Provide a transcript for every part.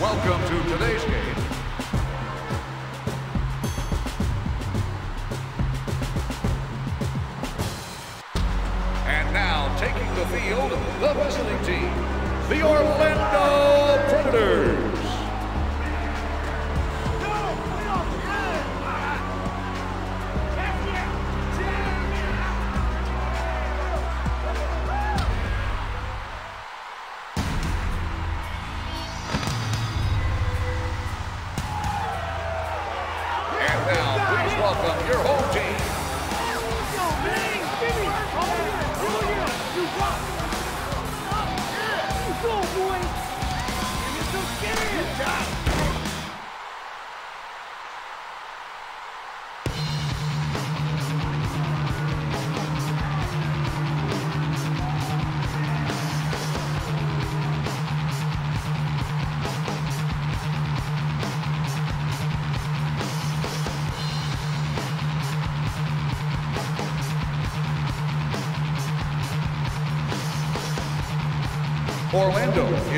Welcome to today's game. And now taking the field, the visiting team, the Orlando Predators.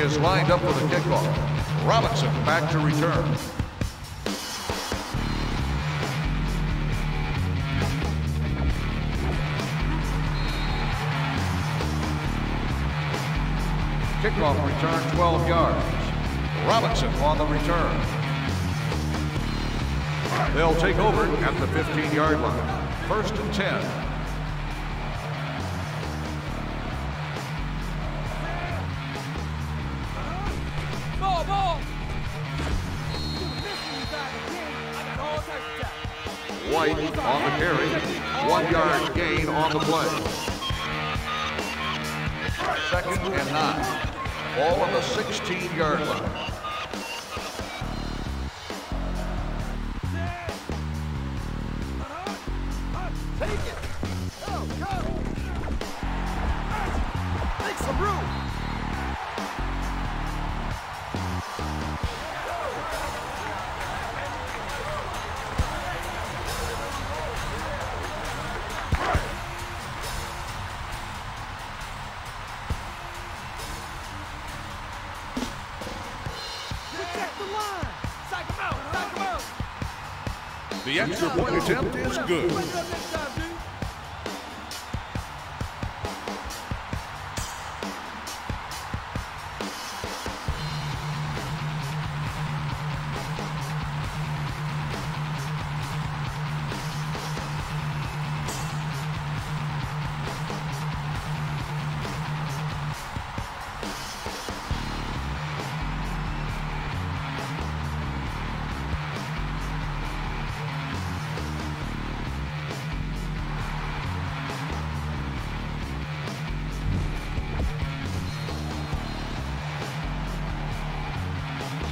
Is lined up for the kickoff. Robinson back to return. Kickoff return 12 yards. Robinson on the return. They'll take over at the 15-yard line. First and 10. Ball on the 16-yard line. Good.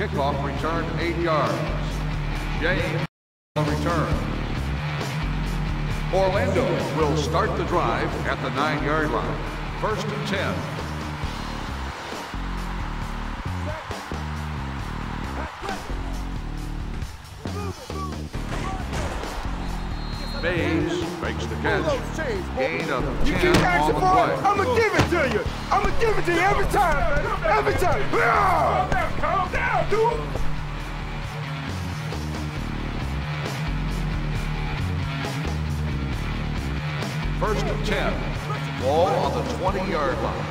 Kickoff return eight yards. James on return. Orlando will start the drive at the nine-yard line. First and 10. Bays makes the catch. Gain of 10 You keep asking for it. I'm gonna give it to you. I'm gonna give it to you every time. Every time. Dude. First and 10. Ball on the 20-yard line.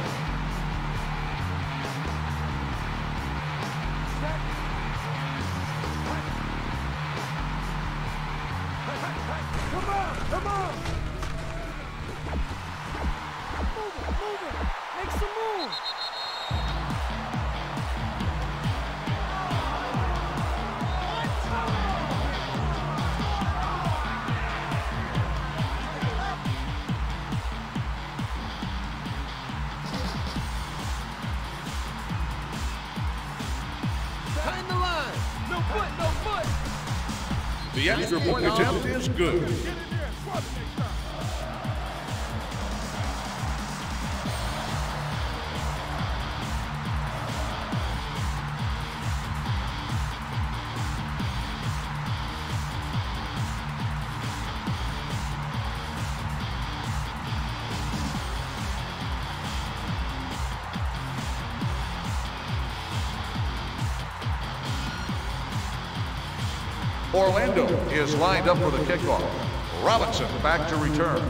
Come on, come on. Move it, move it. Make some moves. The point attempt is good. Is lined up for the kickoff. Robinson back to return.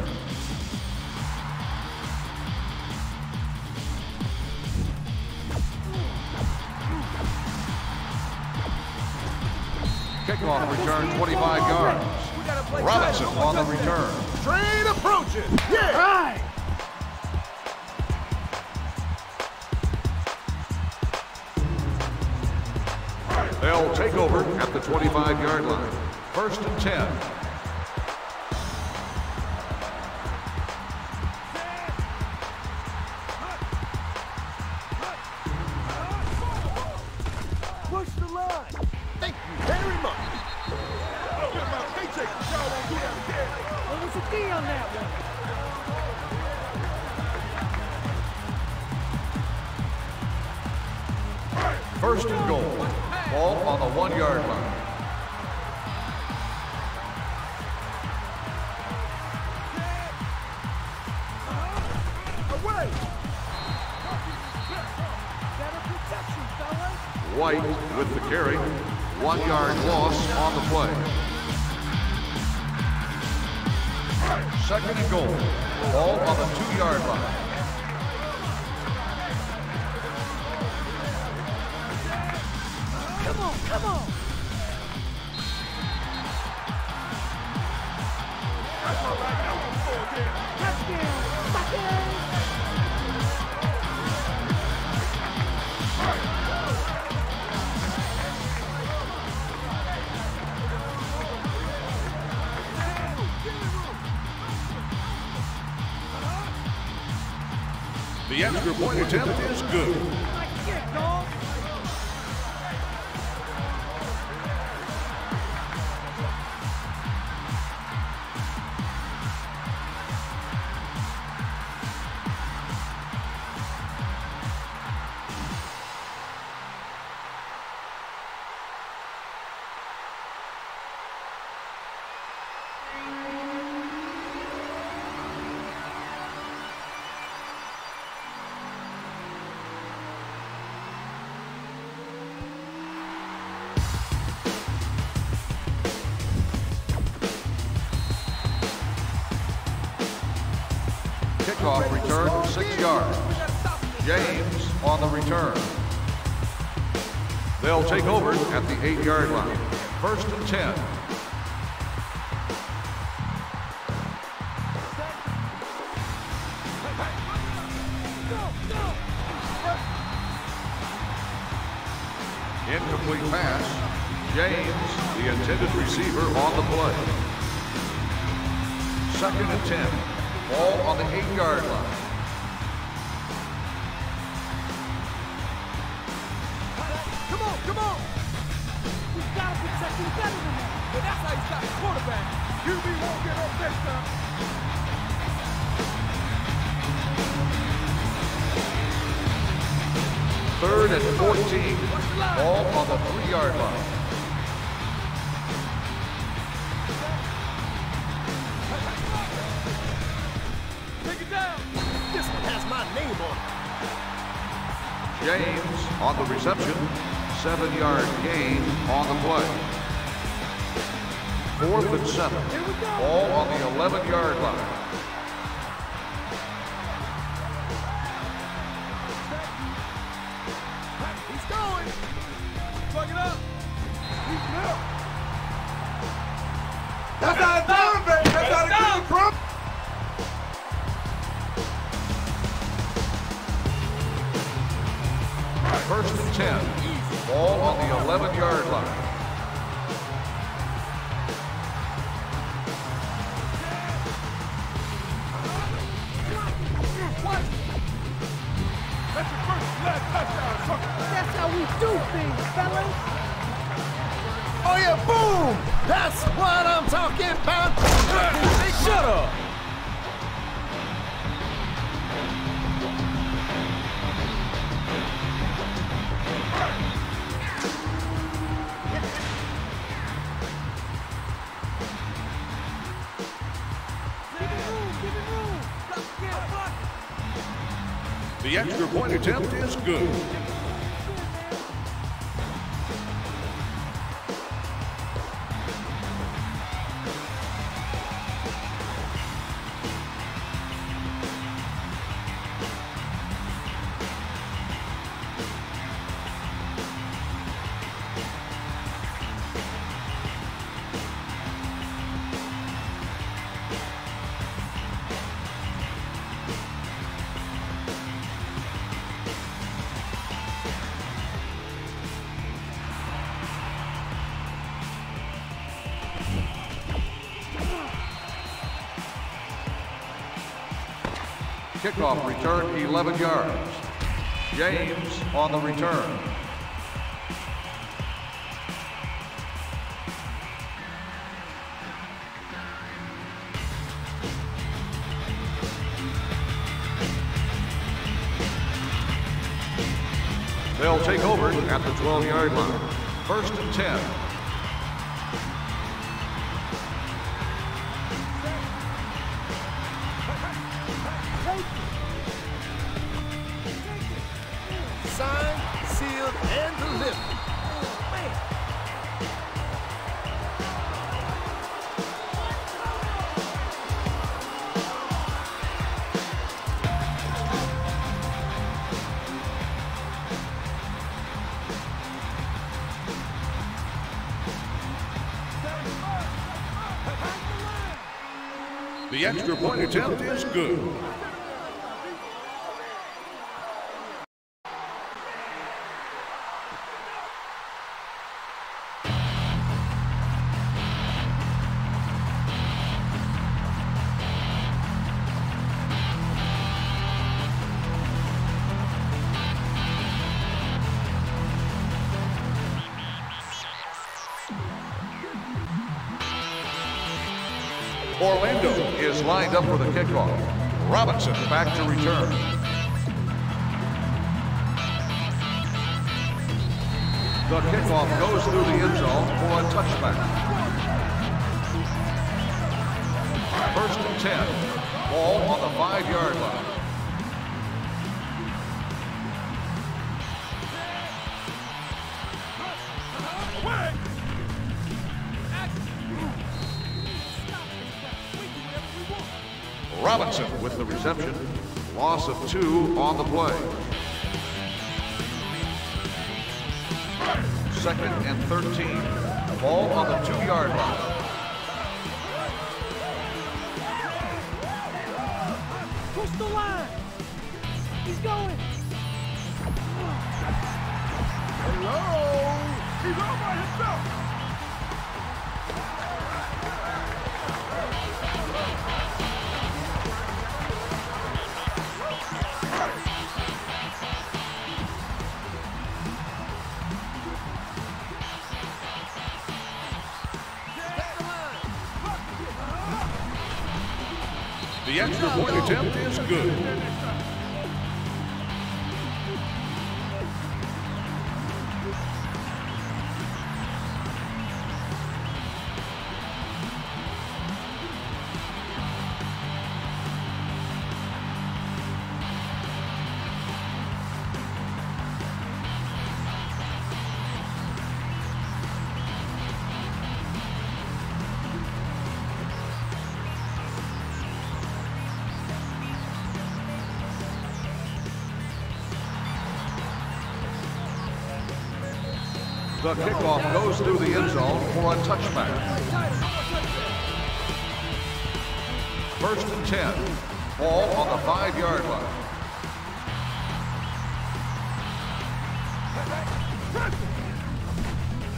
Kickoff return 25 yards. Robinson on the return. Train approaches. Yeah. They'll take over at the 25-yard line. First and 10. The extra point attempt is good. But that's how you stop the quarterback. QB won't get up next time. Third and 14. Ball on the three-yard line. Take it down. This one has my name on it. James on the reception. Seven-yard gain on the play. Fourth and seven. Ball on the 11-yard line. Extra point attempt is good. Kickoff return 11 yards. James on the return. They'll take over at the 12-yard line. First and 10. And. The extra point attempt is good. Back to return. The kickoff goes through the end zone for a touchback. First and 10. Ball on the five-yard line. Robinson with the reception. Loss of two on the play. Second and 13. Ball on the two-yard line. Push the line. He's going. Hello. He's all by himself. Good. The kickoff goes through the end zone for a touchback. First and 10. Ball on the five-yard line.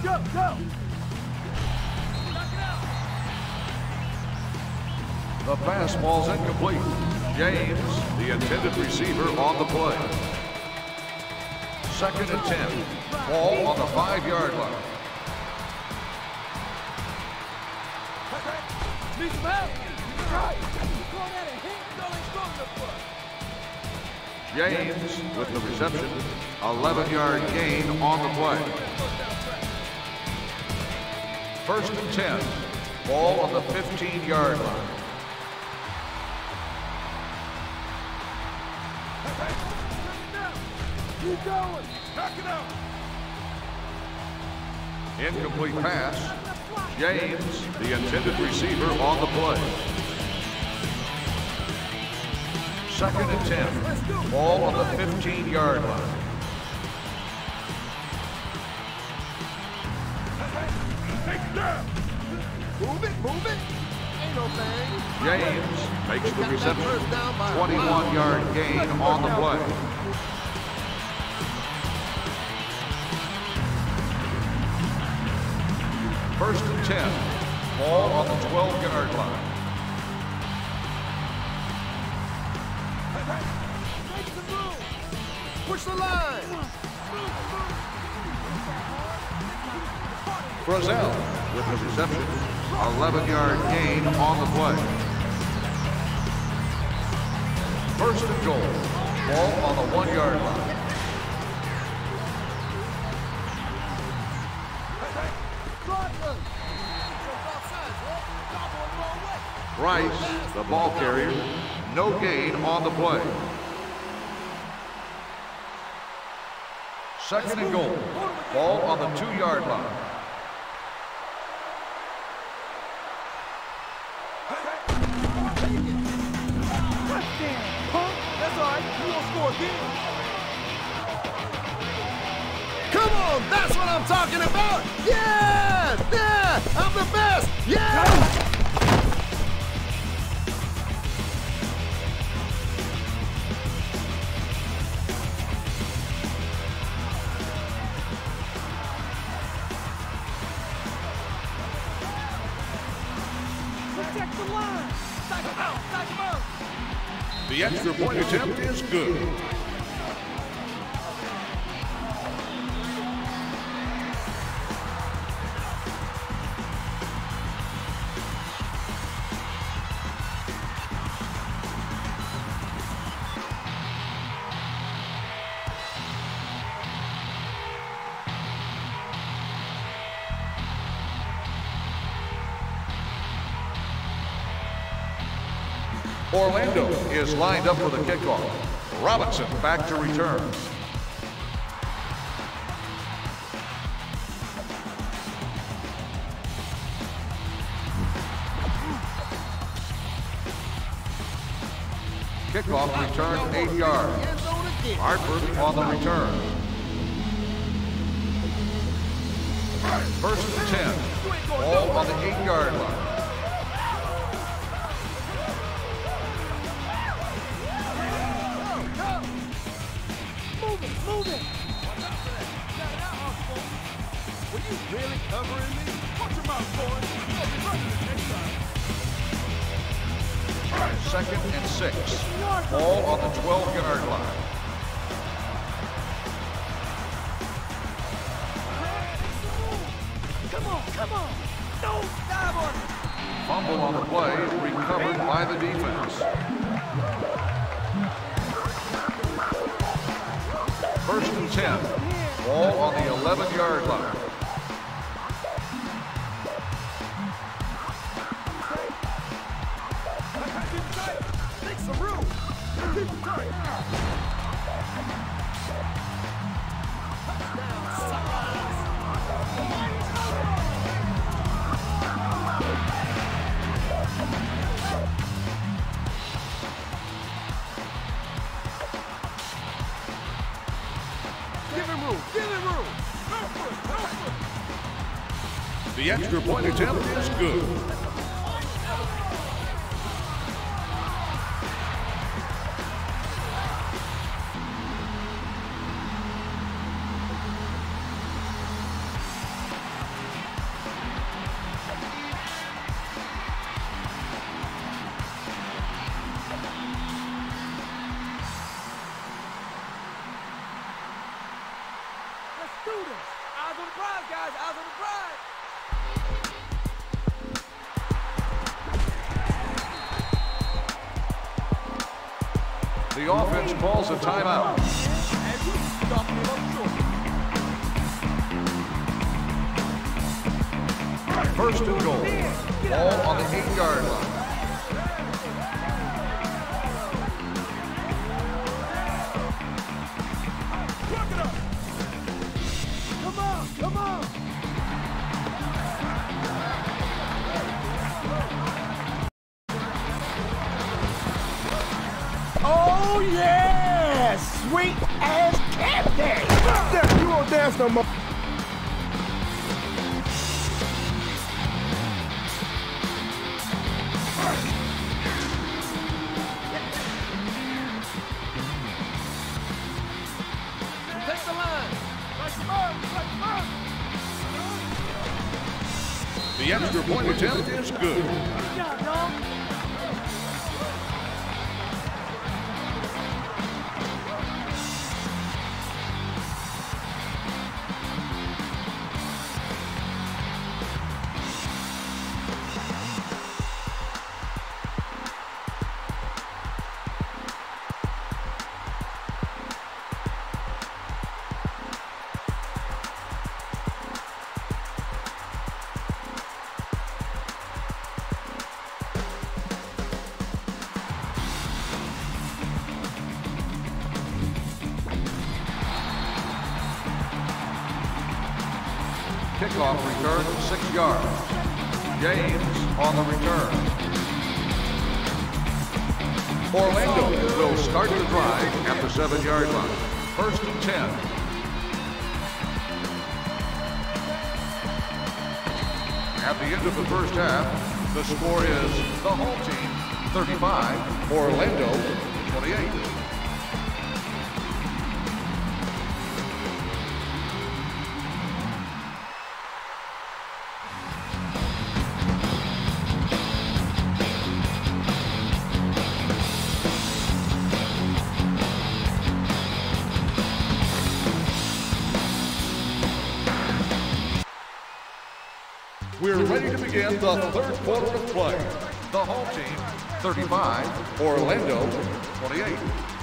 Go, go. The incomplete. James, the intended receiver, on the play. Second and 10. Ball on the line. Enough for us. James with the reception. 11-yard gain on the play. First and 10. Ball on the 15-yard line. Keep going. It up. Incomplete pass. James, the intended receiver, on the play. Second and 10. Ball on the 15-yard line. Take it down. Move it, move it. Ain't no thing. James makes the reception. 21-yard gain on the play. First and 10. Ball on the 12-yard line. Push the line. Frizzell with the reception. 11-yard gain on the play. First and goal. Ball on the one-yard line. Rice, the ball carrier, no gain on the play. Second and goal. Ball on the two-yard line. Extra point attempt is good. Lined up for the kickoff. Robinson back to return. Kickoff return eight yards. Hartford on the return. First and 10. Ball on the eight yard line. Really covering me? Watch your mouth, boy. You'll be running the next time. Second and six. Ball on the 12 yard line. Come on, come on. Don't dive on it. Fumble on the play, recovered by the defense. First and 10. Ball on the 11 yard line. Attempt is good. Let's do this. Eyes on the prize, guys. Eyes on the prize. The offense calls a timeout. First and goal. Ball on the eight yard line. Extra point attempt is good. Kickoff return six yards. James on the return. Orlando will start the drive at the seven-yard line. First and 10. At the end of the first half, the score is the home team 35, Orlando 28. Begin the third quarter of play. The home team 35, Orlando 28.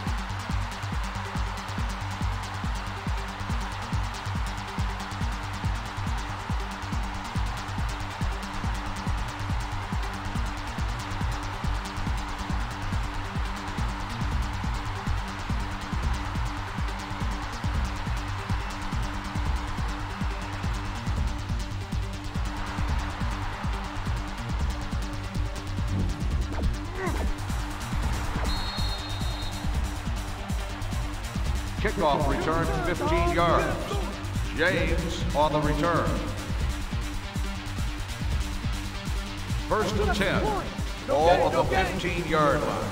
Kickoff return 15 yards. James on the return. First and 10. Ball of the 15-yard line.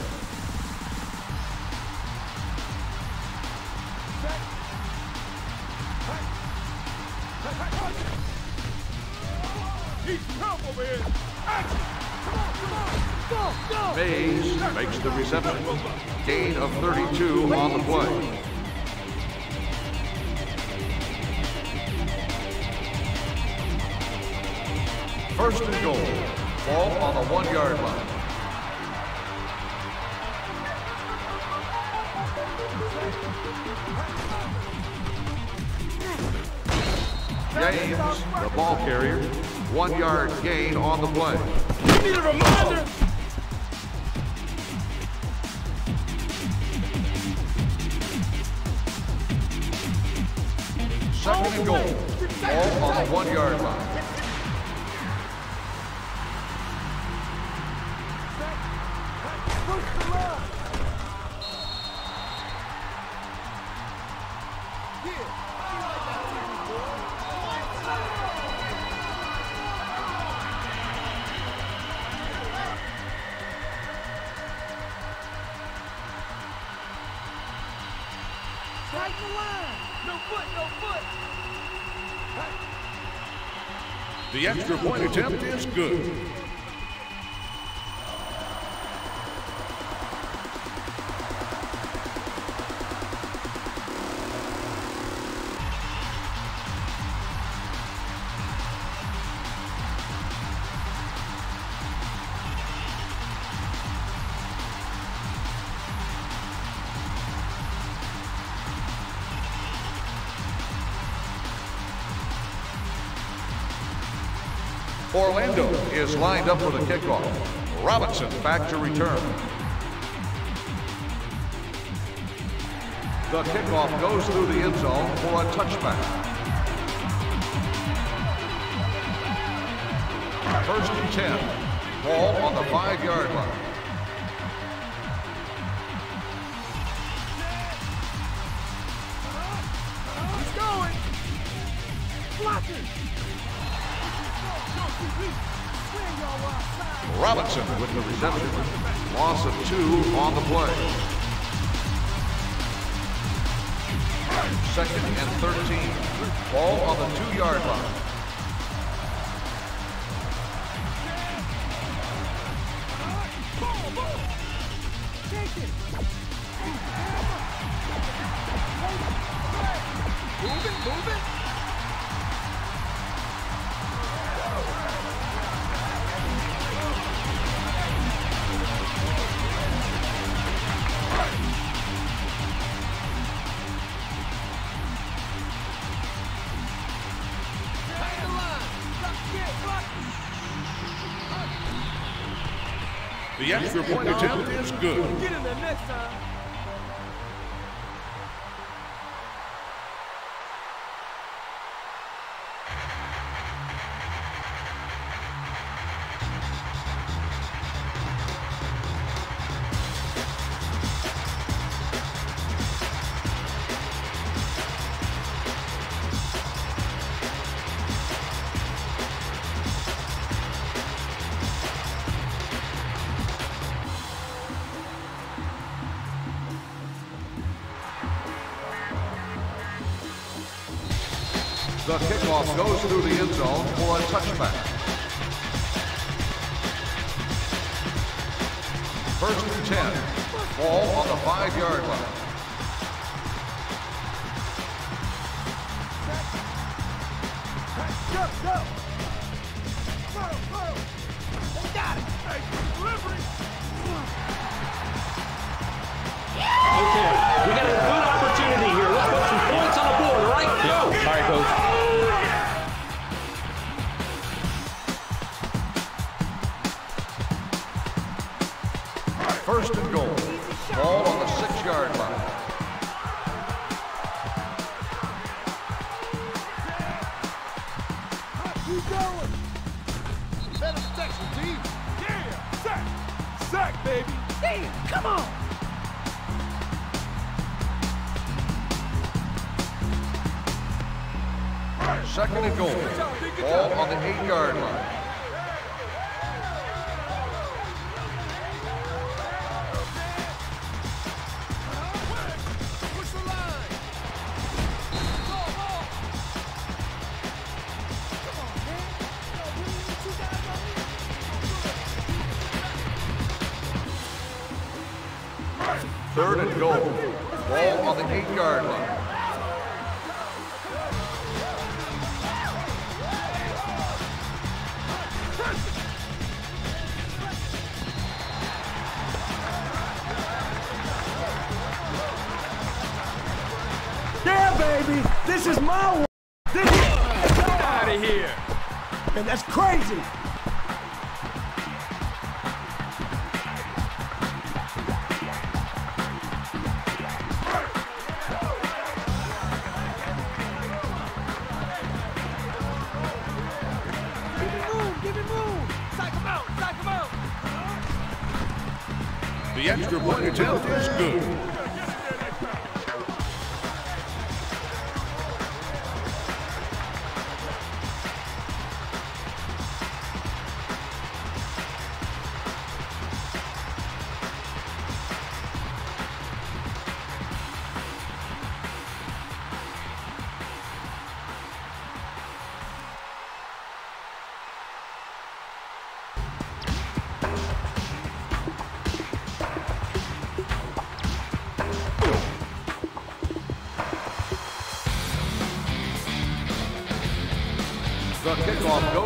One-yard gain on the play. You need a reminder. Second and goal. Ball on the one-yard line. Good. Lined up for the kickoff. Robinson back to return. The kickoff goes through the end zone for a touchback. First and 10. Ball on the five-yard line. He's going! Blocking! Robinson with the reception. Loss of two on the play. Second and 13. Ball on the two-yard line. The kickoff goes through the end zone for a touchback. First and 10. Ball on the five-yard line. Second and goal. Ball on the eight-yard line.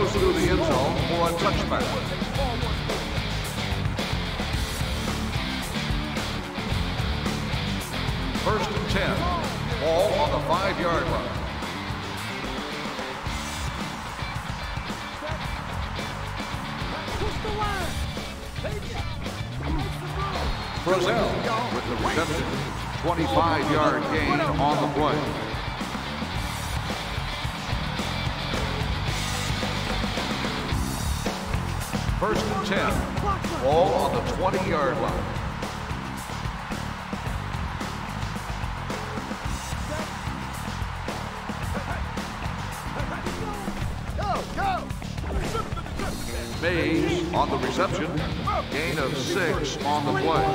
Goes through the end zone for a touchback. Reception. Gain of six on the play.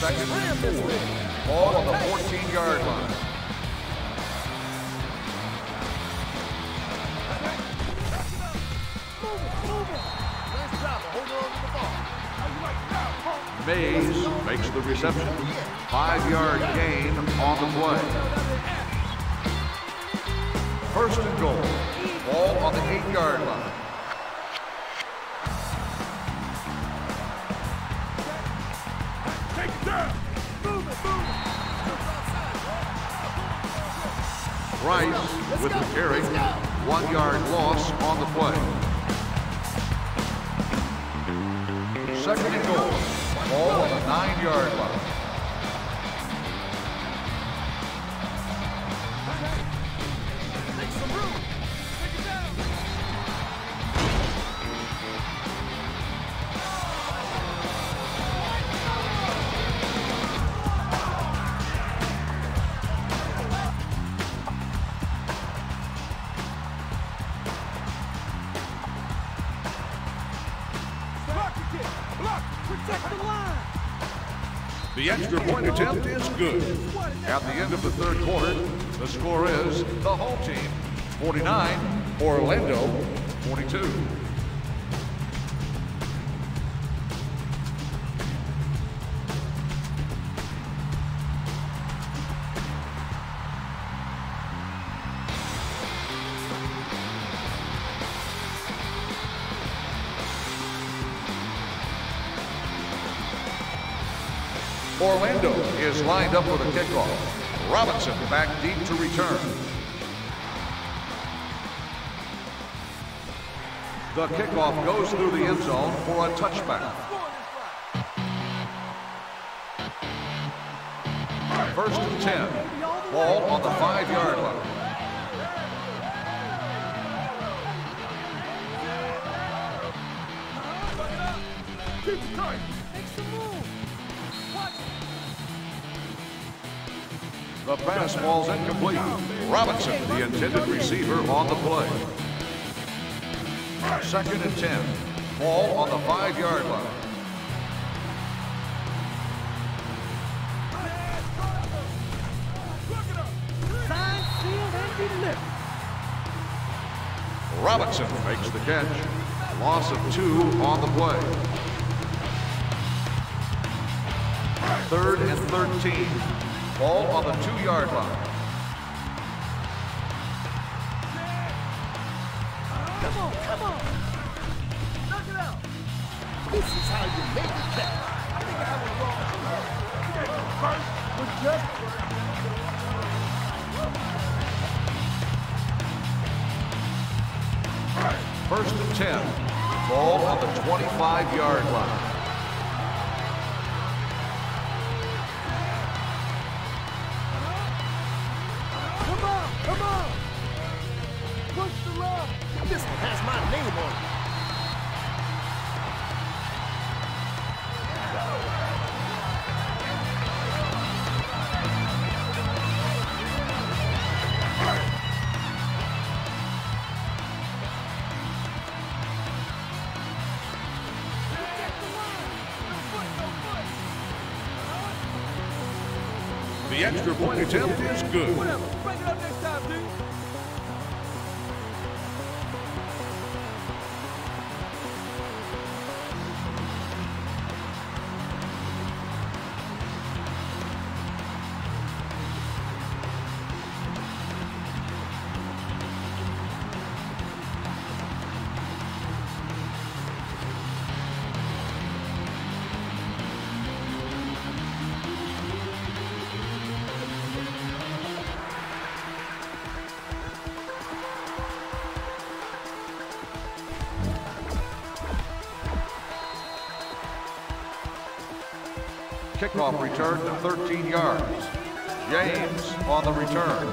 Second and four. Ball on the 14-yard line. Mays makes the reception. Five-yard gain on the play. First and goal. Ball on the eight-yard line. Take it down! Move it, move it. Rice with the carry. One-yard loss on the play. Second and goal. Ball on the nine-yard line. Good. At the end of the third quarter, the score is the home team 49, Orlando 42. Lined up for the kickoff. Robinson back deep to return. The kickoff goes through the end zone for a touchback. First and 10. Ball on the five-yard line. Keep tight. Make some move. The pass falls incomplete. Robinson, the intended receiver, on the play. Second and 10. Ball on the five-yard line. Robinson makes the catch. Loss of two on the play. Third and 13. Ball on the two-yard line. Come on, come on. Knock it out. This is how you make the catch. First and 10. Ball on the 25-yard line. Attempt is good. Kickoff return to 13 yards. James on the return.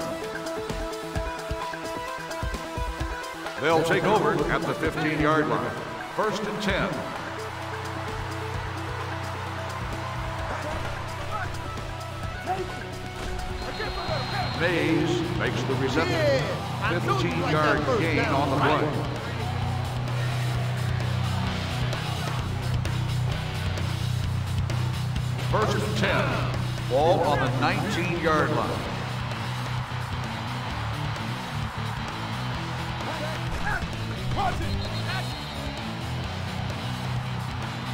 They'll take over at the 15-yard line. First and 10. Mays makes the reception. Yeah, I told you like 15-yard gain on the right? On the 19-yard line.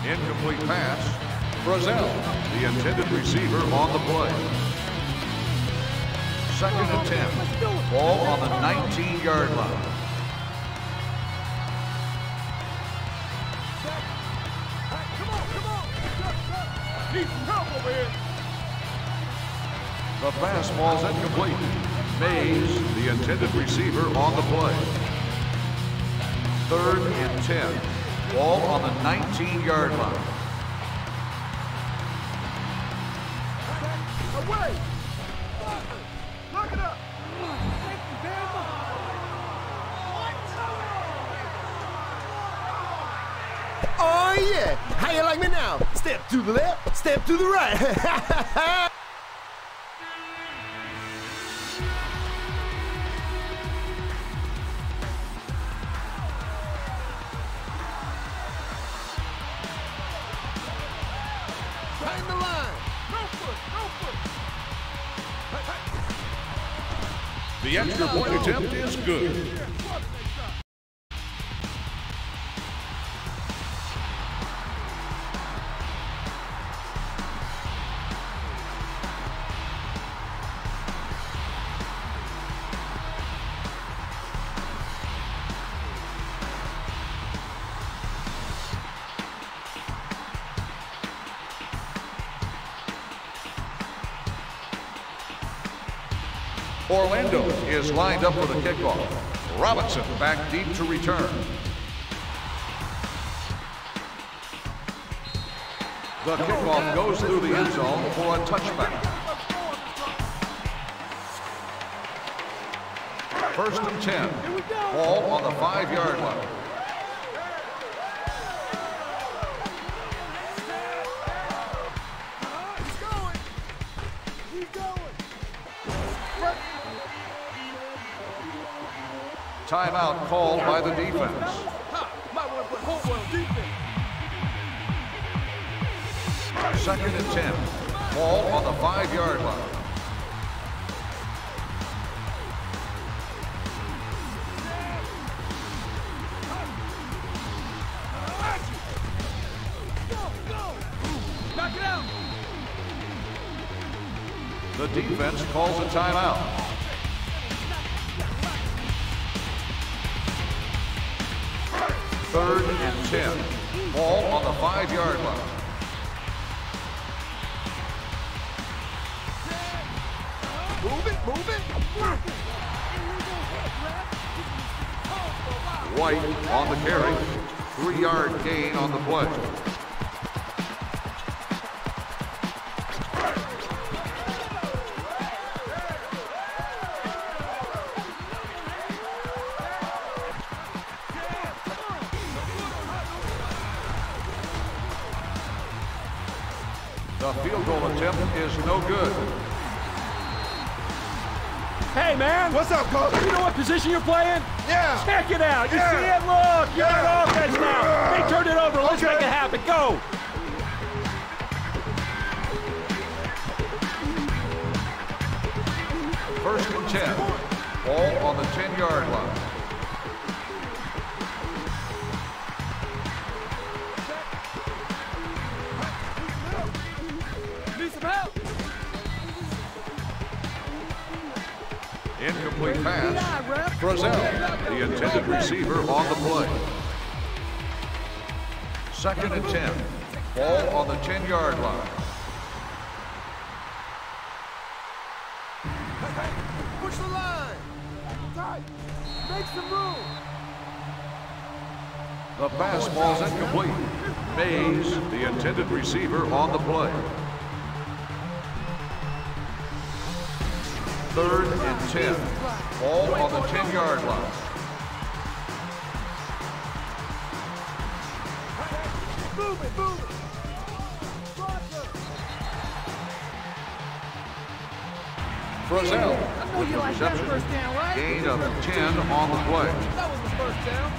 Incomplete pass. Brazel, the intended receiver on the play. Second 10. Ball on the 19-yard line. The fastball's incomplete. Mays, the intended receiver, on the play. Third and 10. Ball on the 19-yard line. Away. Knock it up. Oh yeah! How you like me now? Step to the left, step to the right. good. Lined up for the kickoff. Robinson back deep to return. The kickoff goes through the end zone for a touchback. First and 10. Ball on the five-yard line. Timeout called by the defense. Second and 10. Ball on the five-yard line. The defense calls a timeout. Third and 10. Ball on the five-yard line. Move it, move it. White on the carry. Three-yard gain on the play. The field goal attempt is no good. Hey, man. What's up, coach? You know what position you're playing? Yeah. Check it out. You Yeah. see it? Look. You're on offense now. They turned it over. Let's Okay. make it happen. Go. First and 10. Ball on the 10-yard line. Receiver on the play. Second and 10. Ball on the 10-yard line. Push the line. Tight. Make some room. The pass ball's incomplete. Mays, the intended receiver on the play. Third and 10. Ball on the 10-yard line. Move it, move it. Brazel with the reception. first down, right? Gain of 10 on the play. That was the first down.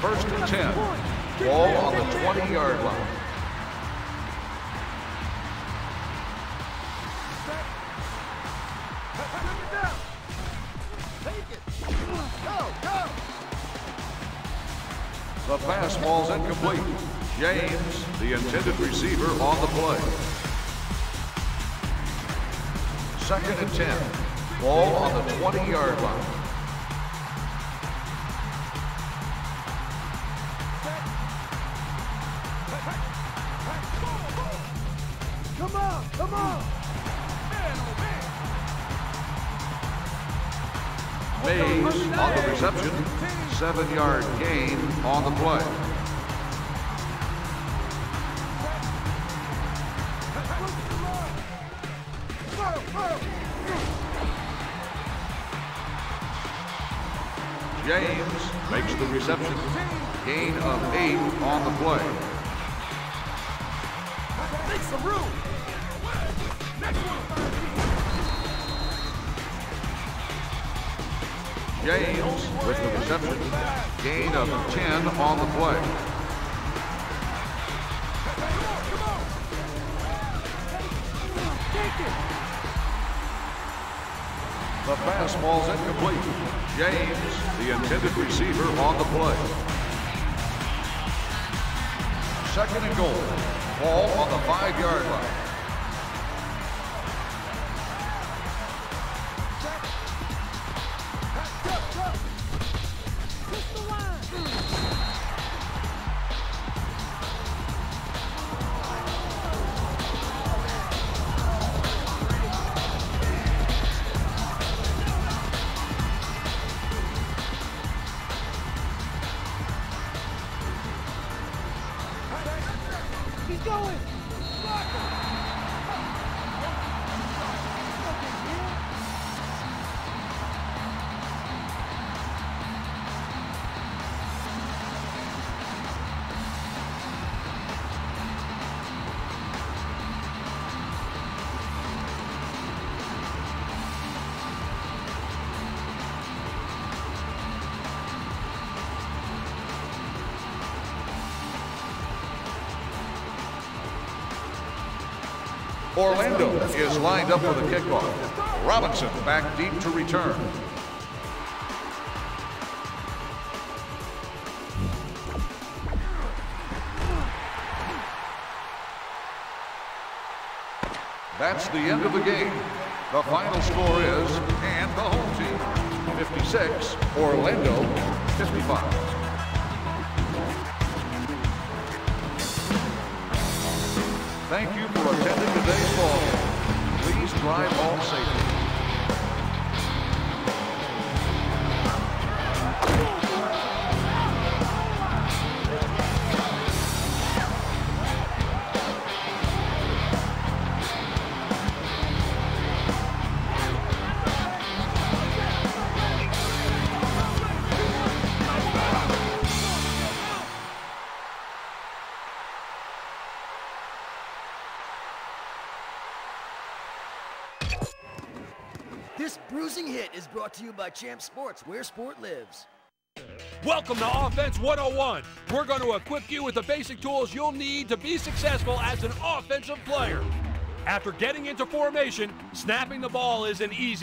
First and 10. Ball on the 20-yard line. James, the intended receiver on the play. Second and 10. Ball on the 20-yard line. Come on, come on. Mays on the reception. Seven-yard gain on the play. Reception. Gain of eight on the play. Make some room. James with the reception. Gain of 10 on the play. The fastball's incomplete. James, the intended receiver on the play. Second and goal. Ball on the five-yard line. Orlando is lined up for the kickoff. Robinson back deep to return. That's the end of the game. The final score is, and the home team, 56, Orlando, 55. Thank you for attending today's ball. Please drive home safely. Brought to you by Champ Sports, where sport lives. Welcome to Offense 101. We're going to equip you with the basic tools you'll need to be successful as an offensive player. After getting into formation, snapping the ball is an easy